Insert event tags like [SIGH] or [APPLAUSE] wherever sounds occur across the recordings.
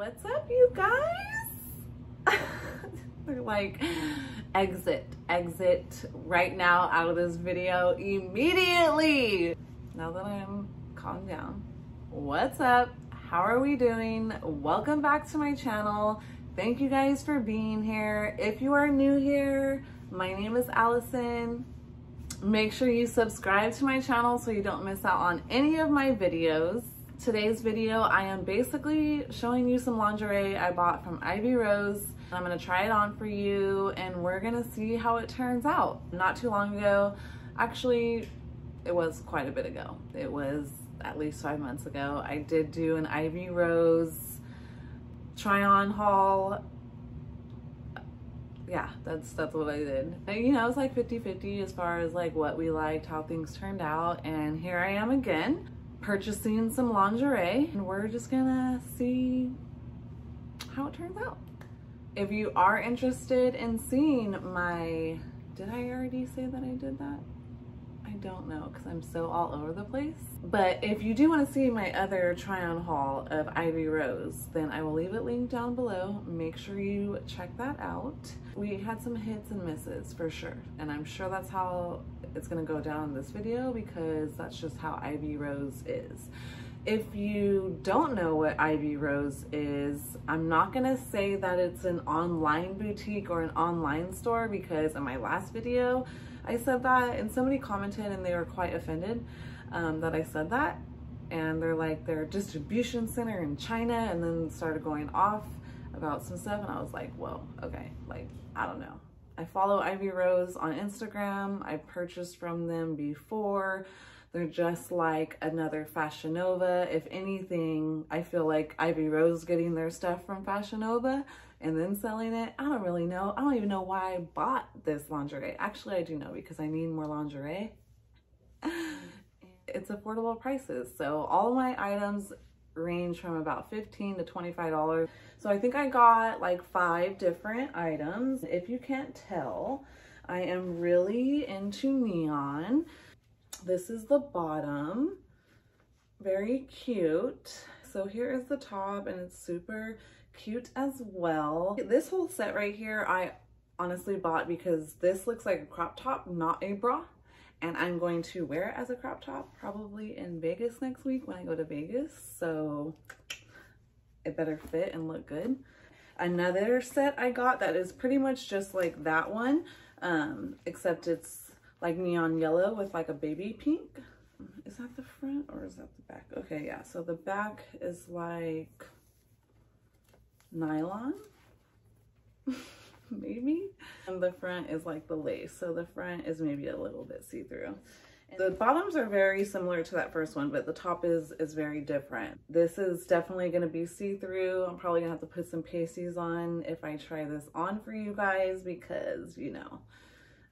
What's up, you guys? They're [LAUGHS] like, exit, exit right now out of this video immediately. Now that I'm calmed down, what's up? How are we doing? Welcome back to my channel. Thank you guys for being here. If you are new here, my name is Alison. Make sure you subscribe to my channel so you don't miss out on any of my videos. Today's video, I am basically showing you some lingerie I bought from IVRose. I'm gonna try it on for you and we're gonna see how it turns out. Not too long ago, actually, it was quite a bit ago. It was at least five months ago. I did do an IVRose try on haul yeah, that's that's what I did. You know, it's like 50-50 as far as like what we liked, how things turned out. And here I am again, purchasing some lingerie. And we're just gonna see how it turns out. If you are interested in seeing my, did I already say that I did that? Don't know because I'm so all over the place. But if you do want to see my other try on haul of IVRose, then I will leave it linked down below. Make sure you check that out. We had some hits and misses for sure. And I'm sure that's how it's going to go down in this video because that's just how IVRose is. If you don't know what IVRose is, I'm not gonna say that it's an online boutique or an online store because in my last video, I said that and somebody commented and they were quite offended um, that I said that. And they're like, their distribution center in China and then started going off about some stuff. And I was like, whoa, okay, like, I don't know. I follow IVRose on Instagram. I purchased from them before. They're just like another Fashion Nova. If anything, I feel like IVRose getting their stuff from Fashion Nova and then selling it. I don't really know. I don't even know why I bought this lingerie. Actually, I do know because I need more lingerie. It's affordable prices. So all my items range from about 15 to $25. So I think I got like five different items. If you can't tell, I am really into neon. This is the bottom, very cute. So here is the top and it's super cute as well. This whole set right here, I honestly bought because this looks like a crop top, not a bra. And I'm going to wear it as a crop top probably in Vegas next week when I go to Vegas. So it better fit and look good. Another set I got that is pretty much just like that one, um, except it's like neon yellow with like a baby pink. Is that the front or is that the back? Okay, yeah. So the back is like nylon, [LAUGHS] maybe. And the front is like the lace. So the front is maybe a little bit see-through. The bottoms are very similar to that first one, but the top is is very different. This is definitely going to be see-through. I'm probably going to have to put some pasties on if I try this on for you guys because, you know,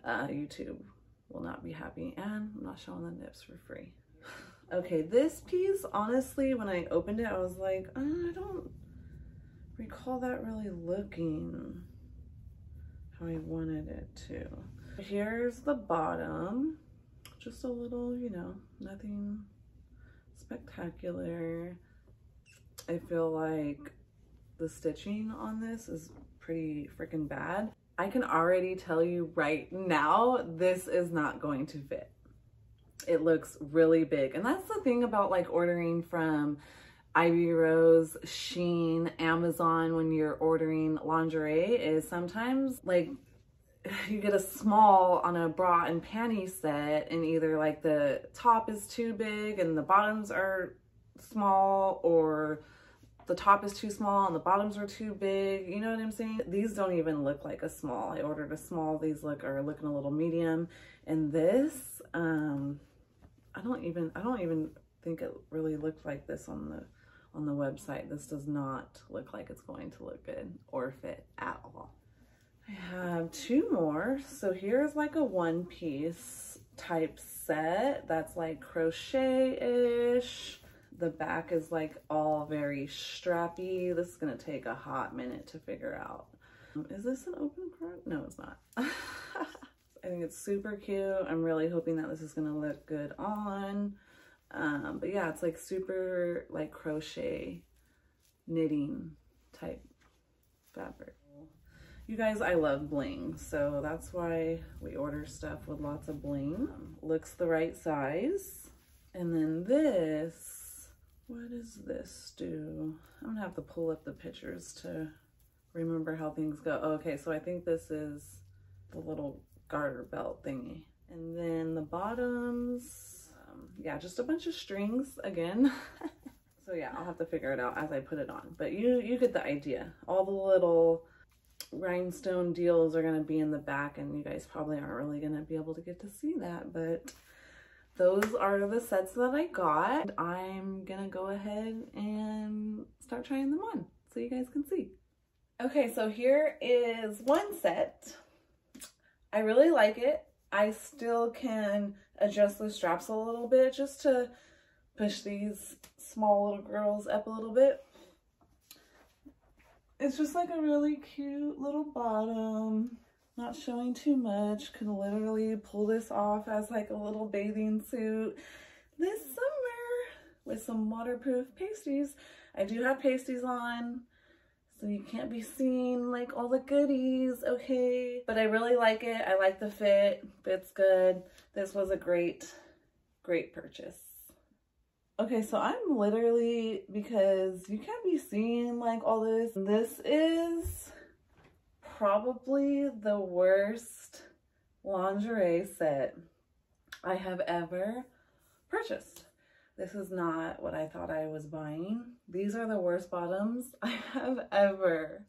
uh, YouTube will not be happy and I'm not showing the nips for free. [LAUGHS] okay, this piece, honestly, when I opened it, I was like, uh, I don't recall that really looking how I wanted it to. Here's the bottom, just a little, you know, nothing spectacular. I feel like the stitching on this is pretty freaking bad. I can already tell you right now, this is not going to fit. It looks really big. And that's the thing about like ordering from IVRose, Shein, Amazon when you're ordering lingerie is sometimes like [SIGHS] you get a small on a bra and panty set and either like the top is too big and the bottoms are small or the top is too small and the bottoms are too big. You know what I'm saying? These don't even look like a small. I ordered a small. These look are looking a little medium. And this, um, I don't even, I don't even think it really looked like this on the, on the website. This does not look like it's going to look good or fit at all. I have two more. So here's like a one piece type set that's like crochet-ish the back is like all very strappy. This is gonna take a hot minute to figure out. Um, is this an open front? No, it's not. [LAUGHS] I think it's super cute. I'm really hoping that this is gonna look good on. Um, but yeah, it's like super like crochet knitting type fabric. You guys, I love bling, so that's why we order stuff with lots of bling. Um, looks the right size. And then this, what does this do? I'm gonna have to pull up the pictures to remember how things go. Okay, so I think this is the little garter belt thingy. And then the bottoms, um, yeah, just a bunch of strings again. [LAUGHS] so yeah, I'll have to figure it out as I put it on. But you, you get the idea. All the little rhinestone deals are to be in the back and you guys probably aren't really to be able to get to see that but those are the sets that I got. I'm to go ahead and start trying them on so you guys can see. Okay, so here is one set. I really like it. I still can adjust the straps a little bit just to push these small little girls up a little bit. It's just like a really cute little bottom. Not showing too much. Can literally pull this off as like a little bathing suit this summer with some waterproof pasties. I do have pasties on, so you can't be seeing like all the goodies, okay? But I really like it. I like the fit. Fits good. This was a great, great purchase. Okay, so I'm literally, because you can't be seeing like all this, this is probably the worst lingerie set I have ever purchased. This is not what I thought I was buying. These are the worst bottoms [LAUGHS] I have ever,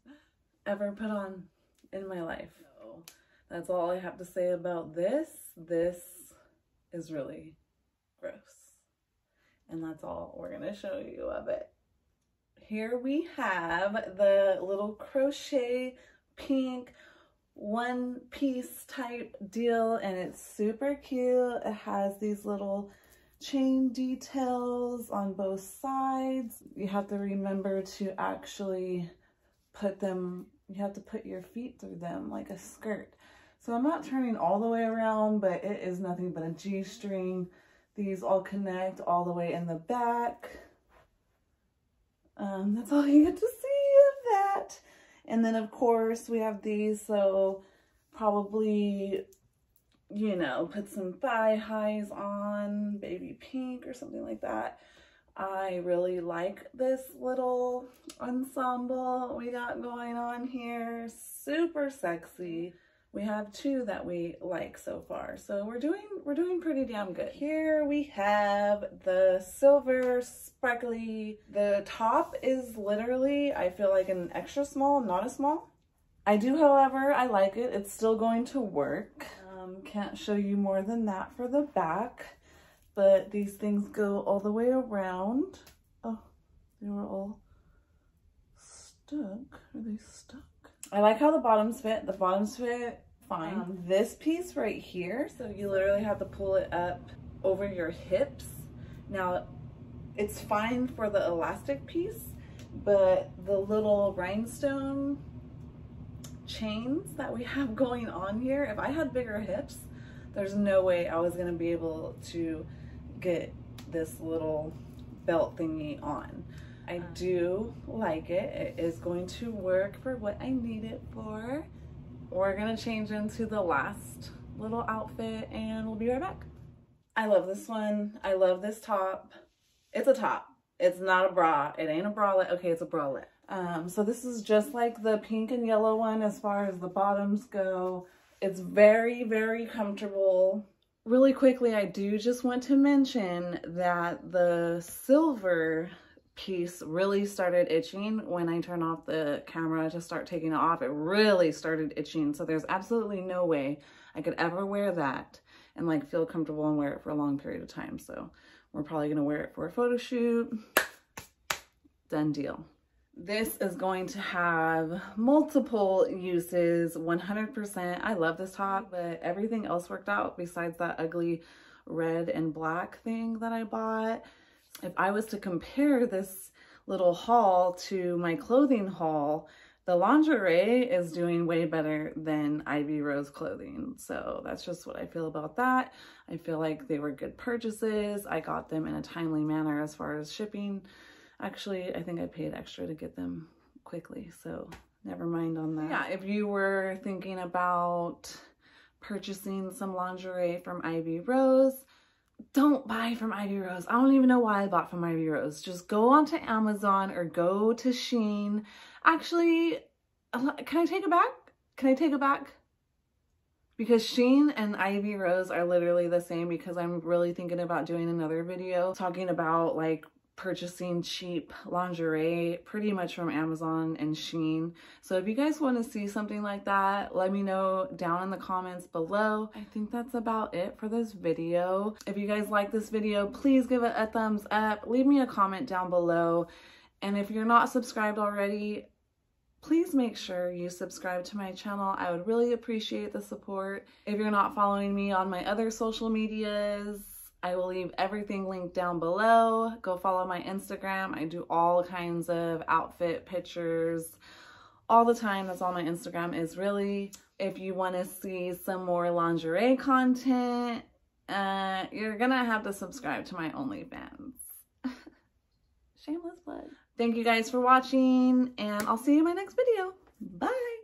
ever put on in my life. So that's all I have to say about this. This is really gross. And that's all we're gonna show you of it. Here we have the little crochet pink one piece type deal and it's super cute. It has these little chain details on both sides. You have to remember to actually put them, you have to put your feet through them like a skirt. So I'm not turning all the way around, but it is nothing but a G-string these all connect all the way in the back. Um, that's all you get to see. And then of course we have these, so probably, you know, put some thigh highs on, baby pink or something like that. I really like this little ensemble we got going on here. Super sexy we have two that we like so far. So we're doing we're doing pretty damn good. Here we have the silver sparkly. The top is literally, I feel like an extra small, not a small. I do, however, I like it. It's still going to work. Um, can't show you more than that for the back, but these things go all the way around. Oh, they were all stuck. Are they stuck? I like how the bottoms fit. The bottoms fit fine. Um, this piece right here, so you literally have to pull it up over your hips. Now, it's fine for the elastic piece, but the little rhinestone chains that we have [LAUGHS] going on here, if I had bigger hips, there's no way I was gonna be able to get this little belt thingy on. I do like it. It is going to work for what I need it for. We're gonna change into the last little outfit and we'll be right back. I love this one. I love this top. It's a top. It's not a bra. It ain't a bralette. Okay, it's a bralette. Um, so this is just like the pink and yellow one as far as the bottoms go. It's very, very comfortable. Really quickly, I do just want to mention that the silver piece really started itching when I turned off the camera to start taking it off. It really started itching. So there's absolutely no way I could ever wear that and like feel comfortable and wear it for a long period of time. So we're probably gonna wear it for a photo shoot. Done deal. This is going to have multiple uses, 100%. I love this top, but everything else worked out besides that ugly red and black thing that I bought if I was to compare this little haul to my clothing haul, the lingerie is doing way better than IVRose clothing. So that's just what I feel about that. I feel like they were good purchases. I got them in a timely manner as far as shipping. Actually, I think I paid extra to get them quickly. So never mind on that. Yeah, if you were thinking about purchasing some lingerie from IVRose, don't buy from IVRose. I don't even know why I bought from IVRose. Just go onto Amazon or go to Shein. Actually, can I take it back? Can I take it back? Because Shein and IVRose are literally the same because I'm really thinking about doing another video talking about like purchasing cheap lingerie pretty much from Amazon and Shein. So if you guys want to see something like that, let me know down in the comments below. I think that's about it for this video. If you guys like this video, please give it a thumbs up. Leave me a comment down below. And if you're not subscribed already, please make sure you subscribe to my channel. I would really appreciate the support. If you're not following me on my other social medias, I will leave everything linked down below. Go follow my Instagram. I do all kinds of outfit pictures all the time. That's all my Instagram is really. If you want to see some more lingerie content, uh, you're gonna have to subscribe to my OnlyFans. [LAUGHS] Shameless plug. Thank you guys for watching and I'll see you in my next video. Bye.